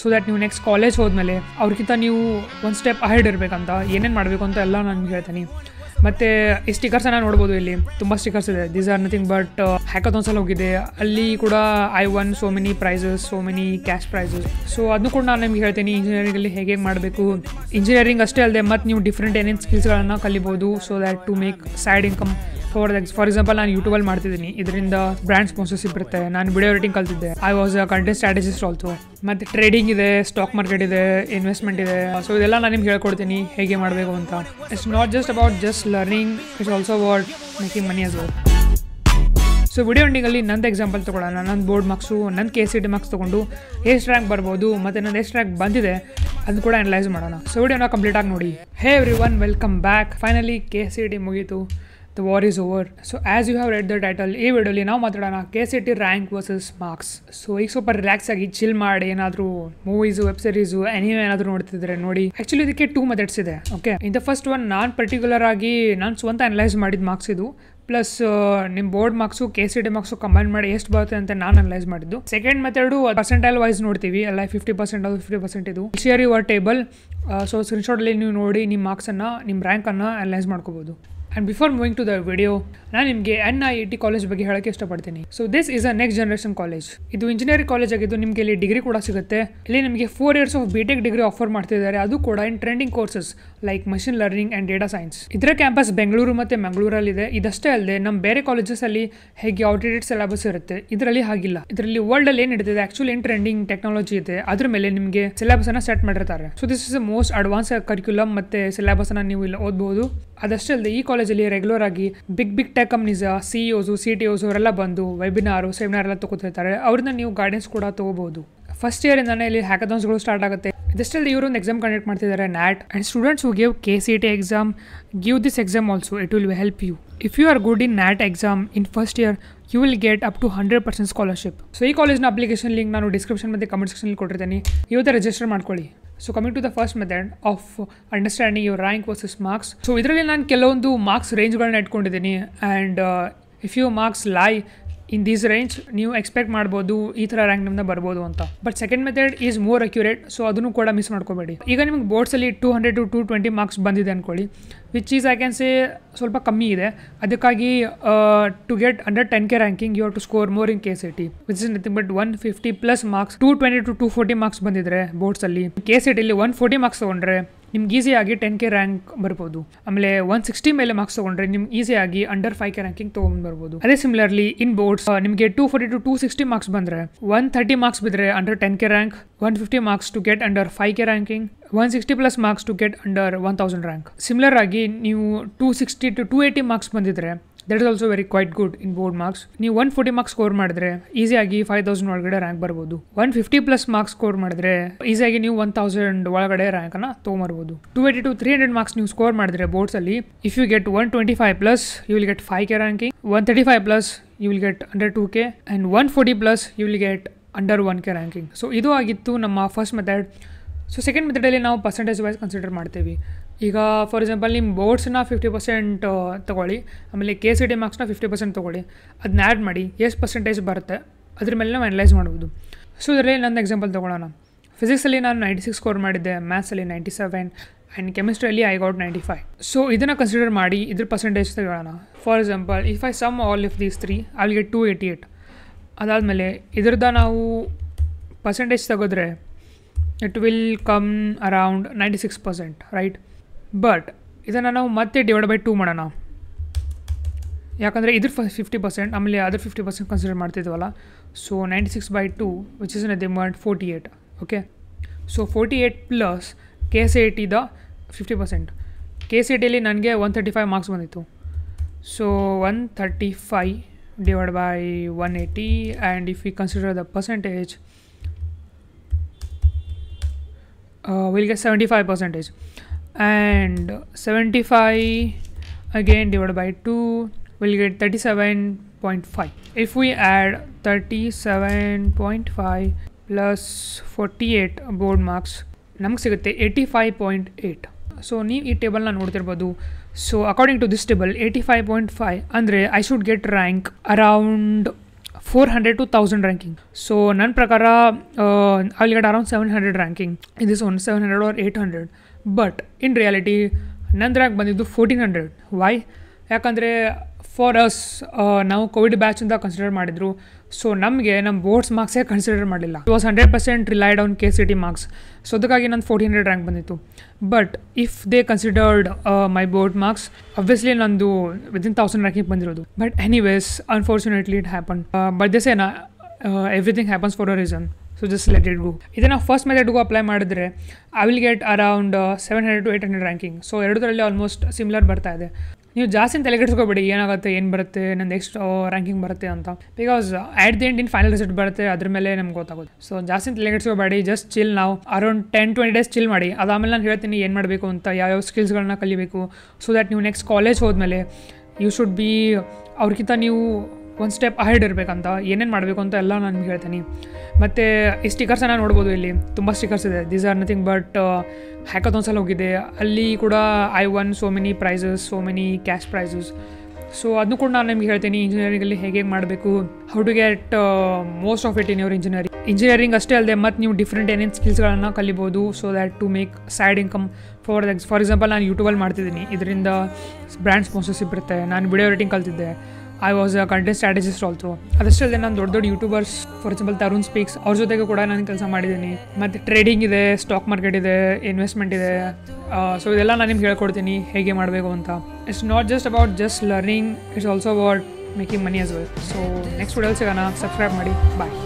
So that ನೀವು next college ಹೋದ್ಮೇಲೆ ಅವ್ರಿಗಿಂತ ನೀವು ಒಂದು ಸ್ಟೆಪ್ ಅಹೆಡ್ ಇರಬೇಕಂತ ಏನೇನು ಮಾಡಬೇಕು ಅಂತ ಎಲ್ಲ ನಾನು ಹೇಳ್ತೀನಿ. ಮತ್ತು ಈ ಸ್ಟಿಕರ್ಸನ್ನು ನೋಡ್ಬೋದು ಇಲ್ಲಿ. ತುಂಬ ಸ್ಟಿಕರ್ಸ್ ಇದೆ. ದೀಸ್ ಆರ್ ನಥಿಂಗ್ ಬಟ್ ಹ್ಯಾಕಥಾನ್ಸಲ್ಲಿ ಹೋಗಿದೆ. ಅಲ್ಲಿ ಕೂಡ I won so many prizes so many cash prizes so ಅದನ್ನು ಕೂಡ ನಾನು ನಿಮ್ಗೆ ಹೇಳ್ತೀನಿ ಇಂಜಿನಿಯರಿಂಗಲ್ಲಿ ಹೇಗೆ ಮಾಡಬೇಕು. ಇಂಜಿನಿಯರಿಂಗ್ ಅಷ್ಟೇ ಅಲ್ಲದೆ ಮತ್ತು ನೀವು ಡಿಫ್ರೆಂಟ್ ಏನೇನು ಸ್ಕಿಲ್ಸ್ಗಳನ್ನು ಕಲಿಬೋದು so that to make side income for for example ನಾನು ಯೂಟ್ಯೂಬಲ್ಲಿ ಮಾಡ್ತಿದ್ದೀನಿ. ಇದರಿಂದ ಬ್ರ್ಯಾಂಡ್ ಸ್ಪಾನ್ಸರ್ಶಿಪ್ ಇರುತ್ತೆ ನಾನು video editing ಕಲ್ತಿದ್ದೆ. I was a content strategist also ಮತ್ತು ಟ್ರೇಡಿಂಗ್ ಇದೆ ಸ್ಟಾಕ್ ಮಾರ್ಕೆಟ್ ಇದೆ ಇನ್ವೆಸ್ಟ್ಮೆಂಟ್ ಇದೆ. ಸೊ ಇದೆಲ್ಲ ನಾನು ನಿಮ್ಗೆ ಹೇಳ್ಕೊಡ್ತೀನಿ. ಹೇಗೆ ಮಾಡಬೇಕು ಅಂತ. It's not just about just learning it's also about making money as well so video ಎಂಡಿಂಗಲ್ಲಿ ನಂದು ಎಕ್ಸಾಂಪಲ್ ತೊಗೊಳ್ಳೋಣ. ನನ್ನ ಬೋರ್ಡ್ ಮಾರ್ಕ್ಸು ನನ್ನ ಕೆ ಸಿ ಟಿ ಮಾರ್ಕ್ಸ್ ತೊಗೊಂಡು ಎಷ್ಟು ರ್ಯಾಂಕ್ ಬರ್ಬೋದು, ಮತ್ತು ನನ್ನ ಎಷ್ಟು ರ್ಯಾಂಕ್ ಬಂದಿದೆ ಅದು ಕೂಡ ಅನಲೈಸ್ ಮಾಡೋಣ. ಸೊ ವಿಡಿಯೋನ ಕಂಪ್ಲೀಟಾಗಿ ನೋಡಿ hey everyone welcome back finally K C T ಮುಗೀತು. The war is over so as you have read the title ಈ ವಿಡಿಯೋಲಿ ನಾವು ಮಾತಾಡೋಣ K C T rank versus marks so ಈಗ ಸ್ವಲ್ಪ ರಿಲ್ಯಾಕ್ಸ್ ಆಗಿ ಚಿಲ್ ಮಾಡಿ, ಏನಾದರೂ ಮೂವೀಸು ವೆಬ್ ಸೀರೀಸು ಎನಿಮೆ ಏನಾದರೂ ನೋಡ್ತಿದ್ರೆ ನೋಡಿ. ಆ್ಯಕ್ಚುಲಿ ಇದಕ್ಕೆ ಟೂ ಮೆಥಡ್ಸ್ ಇದೆ okay in the first one ನಾನು ಪರ್ಟಿಕ್ಯುಲರ್ ಆಗಿ ನಾನು ಸ್ವಂತ ಅನಲೈಸ್ ಮಾಡಿದ ಮಾರ್ಕ್ಸ್ ಇದು. ಪ್ಲಸ್ ನಿಮ್ಮ board marks K C D marks combine ಮಾಡಿ ಎಷ್ಟು ಬರುತ್ತೆ ಅಂತ ನಾನು ಅನಲೈಸ್ ಮಾಡಿದ್ದು. ಸೆಕೆಂಡ್ ಮೆಥಡು ಪರ್ಸೆಂಟೈಲ್ ವೈಸ್ ನೋಡ್ತೀವಿ ಎಲ್ಲ ಫಿಫ್ಟಿ ಪರ್ಸೆಂಟ್ ಅದು ಫಿಫ್ಟಿ ಪರ್ಸೆಂಟ್ ಇದು. ಶೇರ್ ಯುವರ್ ಟೇಬಲ್ ಸೊ ಸ್ಕ್ರೀನ್ಶಾಟಲ್ಲಿ ನೀವು ನೋಡಿ ನಿಮ್ಮ ಮಾರ್ಕ್ಸನ್ನು ನಿಮ್ಮ ರ್ಯಾಂಕನ್ನು ಅನಲೈಸ್ ಮಾಡ್ಕೋಬೋದು. And before moving to the video ನಾನು ನಿಮಗೆ ಎನ್ ಐ ಟಿ ಕಾಲೇಜ್ ಬಗ್ಗೆ ಹೇಳೋಕ್ಕೆ ಇಷ್ಟಪಡ್ತೀನಿ. So this is a next generation college ಇದು ಇಂಜಿನಿಯರಿಂಗ್ ಕಾಲೇಜ್ ಆಗಿದ್ದು ನಿಮಗೆ ಇಲ್ಲಿ ಡಿಗ್ರಿ ಕೂಡ ಸಿಗುತ್ತೆ. ಇಲ್ಲಿ ನಿಮಗೆ four years of B tech degree offer ಮಾಡ್ತಿದ್ದಾರೆ. ಅದು ಕೂಡ in trending courses like machine learning and data science ಇದರ ಕ್ಯಾಂಪಸ್ ಬೆಂಗಳೂರು ಮತ್ತು ಮಂಗಳೂರಲ್ಲಿದೆ ಇದಷ್ಟೇ ಅಲ್ಲದೆ ನಮ್ಮ ಬೇರೆ ಕಾಲೇಜಸಲ್ಲಿ ಹೇಗೆ ಔಟ್ಡೇಟೆಡ್ ಸಿಲೆಬಸ್ ಇರುತ್ತೆ, ಇದರಲ್ಲಿ ಹಾಗಿಲ್ಲ. ಇದರಲ್ಲಿ ವರ್ಲ್ಡ್ ಅಲ್ಲಿ ಏನು ನಡೀತಿದೆ ಆಕ್ಚುಲಿ ಏನು ಟ್ರೆಂಡಿಂಗ್ ಟೆಕ್ನಾಲಜಿ ಇದೆ, ಅದ್ರ ಮೇಲೆ ನಿಮಗೆ ಸಿಲೆಬಸ್ ಅನ್ನ ಸೆಟ್ ಮಾಡಿರ್ತಾರೆ. So this is most advance curriculum ಮತ್ತೆ ಸಿಲೆಬಸ್ ಅನ್ನ ನೀವು ಇಲ್ಲಿ ಓದಬಹುದು ಅದಷ್ಟೇ ಅಲ್ಲದೆ ಈ ಕಾಲೇಜಲ್ಲಿ ರೆಗ್ಯುಲರ್ ಆಗಿ big big tech companies CEOs C T Os ಅವರೆಲ್ಲ ಬಂದು ವೆಬಿನಾರು ಸೆಮಿನಾರ್ ಎಲ್ಲ ತಗೋತಿರ್ತಾರೆ. ಅವ್ರನ್ನ ನೀವು ಗೈಡೆನ್ಸ್ ಕೂಡ ತಗೋಬಹುದು ಫಸ್ಟ್ ಇಯರ್ ಇಂದಾನೆ ಇಲ್ಲಿ ಹ್ಯಾಕಥಾನ್ಸ್ಗಳು ಸ್ಟಾರ್ಟ್ ಆಗುತ್ತೆ. ಇದಷ್ಟಲ್ಲಿ ಇವರು ಒಂದು ಎಕ್ಸಾಮ್ ಕಂಡಕ್ಟ್ ಮಾಡ್ತಿದ್ದಾರೆ NAT and students who give K C T exam give this exam also it will help you if you are good in NAT exam in first year you will get up to hundred percent scholarship so ಈ ಕಾಲೇಜ್ನ application link ನಾನು description ಮತ್ತು comment ಸೆಕ್ಷನಲ್ಲಿ ಕೊಟ್ಟಿರ್ತೀನಿ. ಇವತ್ತು register ಮಾಡ್ಕೊಳ್ಳಿ. So coming to the first method of understanding your rank versus marks so ಇದರಲ್ಲಿ ನಾನು ಕೆಲವೊಂದು ಮಾರ್ಕ್ಸ್ ರೇಂಜ್ಗಳನ್ನ ಇಟ್ಕೊಂಡಿದ್ದೀನಿ. And if you marks lie in these range ನೀವು ಎಕ್ಸ್ಪೆಕ್ಟ್ ಮಾಡ್ಬೋದು, ಈ ಥರ ರ್ಯಾಂಕ್ ನಿಮ್ದು ಬರ್ಬೋದು ಅಂತ. But second method is more accurate so ಅದನ್ನು ಕೂಡ ಮಿಸ್ ಮಾಡ್ಕೋಬೇಡಿ. ಈಗ ನಿಮ್ಗೆ ಬೋರ್ಡ್ಸಲ್ಲಿ two hundred to two twenty marks ಬಂದಿದೆ ಅಂದ್ಕೊಳ್ಳಿ which is I can say ಸ್ವಲ್ಪ ಕಮ್ಮಿ ಇದೆ. ಅದಕ್ಕಾಗಿ to get under ten K ranking you have to score more in K C T which is nothing but one fifty plus marks two twenty to two forty marks ಬಂದಿದ್ರೆ ಬೋರ್ಡ್ಸಲ್ಲಿ K C ಟಿಲಿ one forty marks ತೊಗೊಂಡ್ರೆ ನಿಮ್ಗೆ ಈಸಿಯಾಗಿ ten K rank ಬರ್ಬೋದು. ಆಮೇಲೆ one sixty ಮೇಲೆ marks ತೊಗೊಂಡ್ರೆ ನಿಮ್ಗೆ ಈಸಿಯಾಗಿ ಅಂಡರ್ ಫೈವ್ ಕೆ ರ್ಯಾಂಕಿಂಗ್ ತೊಗೊಂಡ್ ಬರ್ಬೋದು. ಅದೇ ಸಿಮಿಲರ್ಲಿ ಇನ್ ಬೋರ್ಡ್ಸ್ ನಿಮಗೆ two forty to two sixty marks ಬಂದರೆ ಒನ್ ಥರ್ಟಿ ಮಾರ್ಕ್ಸ್ ಬಿದ್ದರೆ under ten K rank one fifty marks to get under five K ranking one sixty plus marks to get under one thousand rank similar ಆಗಿ ನೀವು two sixty to two eighty marks ಬಂದಿದ್ರೆ that is also very quite good in board marks ನೀವು one forty marks score ಮಾಡಿದ್ರೆ ಈಸಿಯಾಗಿ five thousand ಒಳಗಡೆ rank ಬರ್ಬೋದು. One fifty plus marks score ಮಾಡಿದ್ರೆ ಈಸಿಯಾಗಿ ನೀವು ಒನ್ ತೌಸಂಡ್ ಒಳಗಡೆ ರ್ಯಾಂಕನ್ನು ತೊಗೊಂಬರ್ಬೋದು. Two eighty to three hundred marks ನೀವು ಸ್ಕೋರ್ ಮಾಡಿದ್ರೆ ಬೋರ್ಡ್ಸಲ್ಲಿ if you get one twenty five plus you will get five K ranking one thirty five plus you will get under two K and one forty plus you will get under one K ranking so ಇದು ಆಗಿತ್ತು ನಮ್ಮ first method so second ಮೆಥಡಲ್ಲಿ ನಾವು percentage wise consider ಮಾಡ್ತೀವಿ. ಈಗ for example ನಿಮ್ಮ ಬೋರ್ಡ್ಸ್ನ fifty percent ತೊಗೊಳ್ಳಿ. ಆಮೇಲೆ ಕೆ ಸಿ ಟಿ ಮಾರ್ಕ್ಸ್ನ ಫಿಫ್ಟಿ ಪರ್ಸೆಂಟ್ ತೊಗೊಳ್ಳಿ. ಅದನ್ನ ಆ್ಯಡ್ ಮಾಡಿ, ಎಷ್ಟು ಪರ್ಸೆಂಟೇಜ್ ಬರುತ್ತೆ, ಅದ್ರ ಮೇಲೆ ನಾವು ಅನಲೈಸ್ ಮಾಡ್ಬೋದು. ಸೊ ಇದರಲ್ಲಿ ನನ್ನ ಎಕ್ಸಾಂಪಲ್ ತೊಗೊಳ್ಳೋಣ ಫಿಸಿಕ್ಸಲ್ಲಿ ನಾನು ನೈಂಟಿ ಸಿಕ್ಸ್ ಸ್ಕೋರ್ ಮಾಡಿದ್ದೆ ಮ್ಯಾಥ್ಸಲ್ಲಿ ninety seven and ಕೆಮಿಸ್ಟ್ರಿಯಲ್ಲಿ I got ninety five so ಇದನ್ನು ಕನ್ಸಿಡರ್ ಮಾಡಿ, ಇದ್ರ ಪರ್ಸೆಂಟೇಜ್ ತಗೊಳ್ಳೋಣ for example if I sum all if these three will get two eighty eight ಅದಾದಮೇಲೆ, ಇದ್ರದ್ದು ನಾವು ಪರ್ಸೆಂಟೇಜ್ ತೆಗೆದ್ರೆ it will come around ninety six percent right but ಇದನ್ನು ನಾವು ಮತ್ತೆ ಡಿವೈಡ್ ಬೈ ಟೂ ಮಾಡೋಣ. ಯಾಕಂದರೆ ಇದ್ರ ಫಿಫ್ಟಿ ಪರ್ಸೆಂಟ್ ಆಮೇಲೆ ಅದ್ರ fifty percent consider ಮಾಡ್ತಿದ್ವಲ್ಲ. So ninety six by two which is the but forty eight okay so forty eight plus K C I the fifty percent K C I ಟಿಯಲ್ಲಿ ನನಗೆ one thirty five marks ಬಂದಿತ್ತು. So one thirty five divide by one eighty and if you consider the percentage uh, we'll get 75 percentage. And 75 again, divided by 2 we'll get 37.5 if we add 37.5 plus 48 board marks ನಮ್ಗೆ ಸಿಗುತ್ತೆ eighty five point eight so ನೀವು ಈ ಟೇಬಲ್ನ ನೋಡ್ತಿರ್ಬೋದು. So according to this table eighty five point five ಅಂದರೆ I should get rank around four hundred to thousand ranking so ನನ್ನ ಪ್ರಕಾರ I get around seven hundred ranking in this one seven hundred or eight hundred but in reality ನನ್ನ rank ಬಂದಿದ್ದು fourteen hundred why ಯಾಕಂದರೆ for us ನಾವು Covid batch ಅಂತ consider ಮಾಡಿದ್ರು. So ನಮಗೆ ನಮ್ಮ ಬೋರ್ಡ್ಸ್ ಮಾರ್ಕ್ಸೇ ಕನ್ಸಿಡರ್ ಮಾಡಿಲ್ಲ it was hundred percent relied on K C T marks so ಅದಕ್ಕಾಗಿ ನನ್ನ ಫೋರ್ಟೀನ್ ಹಂಡ್ರೆಡ್ ರ್ಯಾಂಕ್ ಬಂದಿತ್ತು. But if they considered my board marks obviously ನಂದು ವಿದಿನ್ ತೌಸಂಡ್ ರ್ಯಾಂಕಿಂಗ್ ಬಂದಿರೋದು. But anyways unfortunately it happen but this ಏನ everything happens for a reason so just let it go ಇದನ್ನು first ಮೆಥಡ್ಗೂ apply ಮಾಡಿದ್ರೆ I will get around seven hundred to eight hundred ranking so ಎರಡರಲ್ಲಿ almost similar ಬರ್ತಾ ಇದೆ. ನೀವು ಜಾಸ್ತಿ ತಲೆಗೆಡ್ಸ್ಕೋಬೇಡಿ ಏನಾಗುತ್ತೆ, ಏನು ಬರುತ್ತೆ, ನಂದು ನೆಕ್ಸ್ಟ್ ರ್ಯಾಂಕಿಂಗ್ ಬರುತ್ತೆ ಅಂತ. Because at the end in final result ಬರುತ್ತೆ, ಅದ್ರ ಮೇಲೆ ನಮ್ಗೆ ಗೊತ್ತಾಗುತ್ತೆ ಸೊ ಜಾಸ್ತಿ ತಲೆಗೆಡ್ಸ್ಕೋಬೇಡಿ ಜಸ್ಟ್ ಚಿಲ್ ನಾವು around ten twenty days chill ಮಾಡಿ. ಅದಾದಮೇಲೆ ನಾನು ಹೇಳ್ತೀನಿ ಏನು ಮಾಡಬೇಕು ಅಂತ, ಯಾವ್ಯಾವ ಸ್ಕಿಲ್ಸ್ಗಳನ್ನ ಕಲಿಬೇಕು ಸೊ ದ್ಯಾಟ್ ನೀವು ನೆಕ್ಸ್ಟ್ ಕಾಲೇಜ್ ಹೋದ್ಮೇಲೆ ಯು ಶುಡ್ ಬಿ ಅವ್ರಿಗಿಂತ ನೀವು ಒಂದು ಸ್ಟೆಪ್ ಅಹೆಡ್ ಇರಬೇಕಂತ, ಏನೇನು ಮಾಡಬೇಕು ಅಂತ ಎಲ್ಲ ನಾನು ಹೇಳ್ತೀನಿ. ಮತ್ತು ಈ ಸ್ಟಿಕರ್ಸನ್ನು ನೋಡ್ಬೋದು ಇಲ್ಲಿ. ತುಂಬ ಸ್ಟಿಕರ್ಸ್ ಇದೆ. ದೀಸ್ ಆರ್ ನಥಿಂಗ್ ಬಟ್ ಹ್ಯಾಕಥಾನ್ಸಲ್ಲಿ ಹೋಗಿದೆ. ಅಲ್ಲಿ ಕೂಡ I won so many prizes so many cash prizes so ಅದನ್ನು ಕೂಡ ನಾನು ನಿಮ್ಗೆ ಹೇಳ್ತೀನಿ ಇಂಜಿನಿಯರಿಂಗಲ್ಲಿ ಹೇಗೆ ಮಾಡಬೇಕು how to get most of it in your engineering engineering ಅಷ್ಟೇ ಅಲ್ಲದೆ ಮತ್ತು ನೀವು ಡಿಫ್ರೆಂಟ್ ಏನೇನು ಸ್ಕಿಲ್ಸ್ಗಳನ್ನು ಕಲಿಬೋದು so that to make side income for ex for example ನಾನು ಯೂಟ್ಯೂಬಲ್ಲಿ ಮಾಡ್ತಿದ್ದೀನಿ. ಇದರಿಂದ ಬ್ರ್ಯಾಂಡ್ ಸ್ಪಾನ್ಸರ್ಶಿಪ್ ಇರುತ್ತೆ. ನಾನು video editing ಕಲ್ತಿದ್ದೆ. I was a content strategist also ಅದಷ್ಟೇ ಅಲ್ಲದೆ ನಾನು ದೊಡ್ಡ ದೊಡ್ಡ YouTubers for example Tarun speaks ಅವ್ರ ಜೊತೆಗೆ ಕೂಡ ನಾನು ಕೆಲಸ ಮಾಡಿದ್ದೀನಿ. ಮತ್ತು ಟ್ರೇಡಿಂಗ್ ಇದೆ ಸ್ಟಾಕ್ ಮಾರ್ಕೆಟ್ ಇದೆ ಇನ್ವೆಸ್ಟ್ಮೆಂಟ್ ಇದೆ. ಸೊ ಇದೆಲ್ಲ ನಾನು ನಿಮ್ಗೆ ಹೇಳ್ಕೊಡ್ತೀನಿ, ಹೇಗೆ ಮಾಡಬೇಕು ಅಂತ. It's not just about just learning it's also about making money as well so next video ಸಿಗೋಣ. ಸಬ್ಸ್ಕ್ರೈಬ್ ಮಾಡಿ. ಬಾಯ್